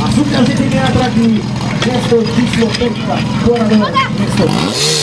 Asupra-se di gesto giusto per buona donna gesto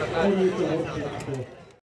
I need to.